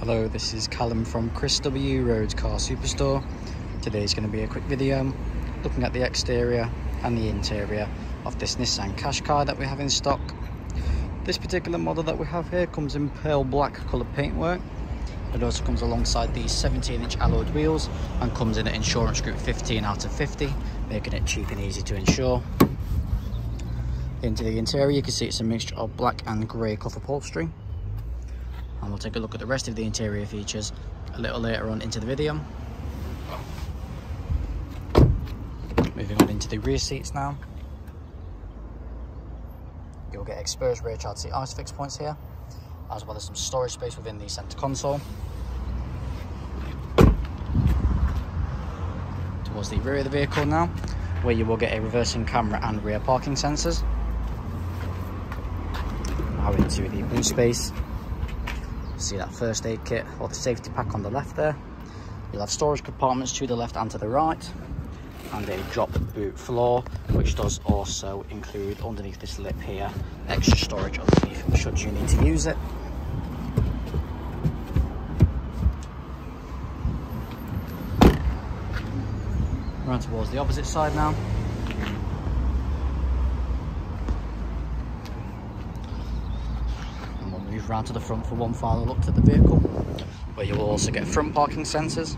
Hello, this is Callum from Chris W. Roads Car Superstore. Today's going to be a quick video looking at the exterior and the interior of this Nissan Qashqai that we have in stock. This particular model that we have here comes in pearl black coloured paintwork. It also comes alongside these 17 inch alloyed wheels and comes in at insurance group 15 out of 50, making it cheap and easy to insure. Into the interior you can see it's a mixture of black and grey cloth upholstery and we'll take a look at the rest of the interior features a little later on into the video. Moving on into the rear seats now. You'll get exposed rear child seat ISOFIX points here, as well as some storage space within the centre console. Towards the rear of the vehicle now, where you will get a reversing camera and rear parking sensors. Now into the boot space see that first aid kit or the safety pack on the left there. You'll have storage compartments to the left and to the right and a drop boot floor which does also include underneath this lip here extra storage underneath should you need to use it. Run towards the opposite side now. Move around to the front for one final look at the vehicle where you will also get front parking sensors.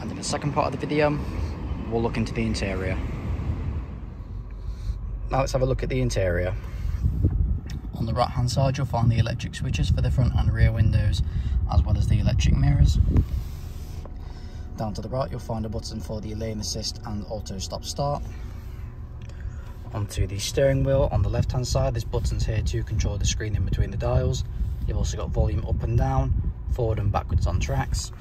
And in the second part of the video we'll look into the interior. Now let's have a look at the interior. On the right hand side you'll find the electric switches for the front and rear windows as well as the electric mirrors. Down to the right you'll find a button for the lane assist and auto stop start onto the steering wheel on the left hand side. There's buttons here to control the screen in between the dials. You've also got volume up and down forward and backwards on tracks.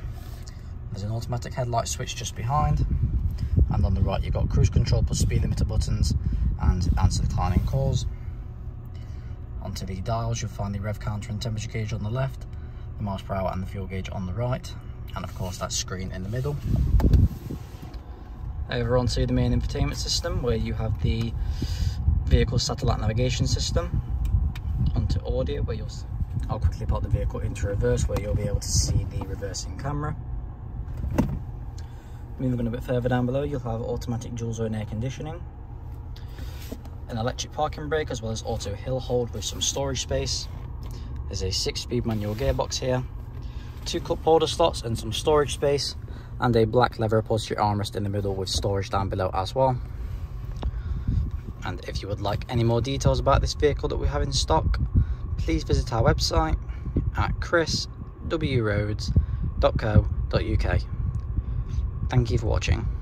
There's an automatic headlight switch just behind. And on the right you've got cruise control plus speed limiter buttons and answer declining calls. Onto the dials you'll find the rev counter and temperature gauge on the left the miles per hour and the fuel gauge on the right and of course that screen in the middle over onto the main infotainment system where you have the vehicle satellite navigation system onto audio where you'll I'll quickly put the vehicle into reverse where you'll be able to see the reversing camera. Moving on a bit further down below you'll have automatic dual zone air conditioning an electric parking brake as well as auto hill hold with some storage space. There's a six speed manual gearbox here two cup holder slots and some storage space and a black leather upholstery armrest in the middle with storage down below as well. And if you would like any more details about this vehicle that we have in stock please visit our website at chriswroads.co.uk thank you for watching